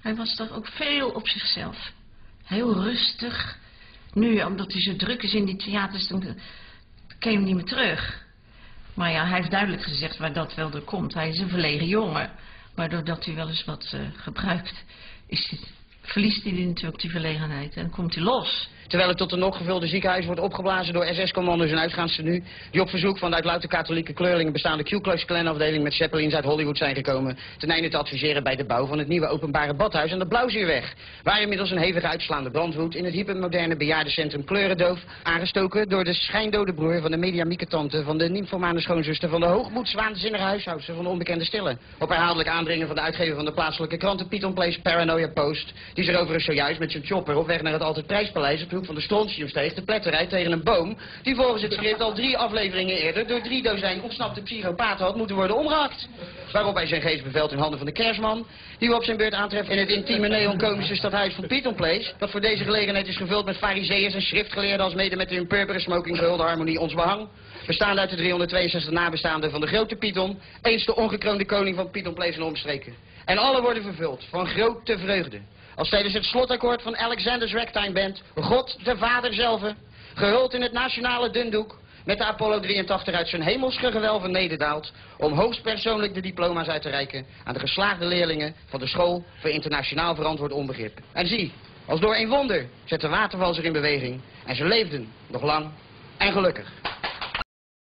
Hij was toch ook veel op zichzelf. Heel rustig. Nu, omdat hij zo druk is in die theaters, dan je hem niet meer terug. Maar ja, hij heeft duidelijk gezegd waar dat wel door komt. Hij is een verlegen jongen. Maar doordat hij wel eens wat uh, gebruikt, is hij, verliest hij natuurlijk die verlegenheid. En komt hij los. Terwijl het tot een nog gevulde ziekenhuis wordt opgeblazen door SS-commando's en uitgaanstenu... die op verzoek van de uit louter katholieke kleurlingen bestaande Ku Klux Klan afdeling met Zeppelins uit Hollywood zijn gekomen... ten einde te adviseren bij de bouw van het nieuwe openbare badhuis aan de Blauwzuurweg... waar inmiddels een hevige uitslaande brand woedt in het hypermoderne bejaardencentrum Kleurendoof... aangestoken door de schijndode broer van de mediamieke tante... van de nymphomane schoonzuster van de hoogmoedswaanzinnige huishoudster van de onbekende stille. Op herhaaldelijk aandringen van de uitgever van de plaatselijke kranten Python Place Paranoia Post... die zich overigens zojuist met zijn chopper op weg naar het Altijd Prijspaleis van de strontiumsteeg de pletterij tegen een boom... die volgens het schrift al drie afleveringen eerder... door drie dozijn ontsnapte psychopaten had moeten worden omgehakt. Waarop hij zijn geest bevelt in handen van de kerstman... die we op zijn beurt aantreft in het intieme neoncomische stadhuis van Python Place... dat voor deze gelegenheid is gevuld met fariseeërs en schriftgeleerden... als mede met hun purperen smoking gehulde harmonie ons behang... bestaande uit de 362 nabestaanden van de grote Python... eens de ongekroonde koning van Python Place en omstreken. En alle worden vervuld van grote vreugde als tijdens het slotakkoord van Alexander's Ragtime Band, God de Vader zelf, gehuld in het nationale dundoek, met de Apollo 83 uit zijn hemelsche gewelven nederdaalt, om hoogstpersoonlijk de diploma's uit te reiken aan de geslaagde leerlingen van de School voor Internationaal Verantwoord Onbegrip. En zie, als door een wonder zette Waterval zich in beweging en ze leefden nog lang en gelukkig.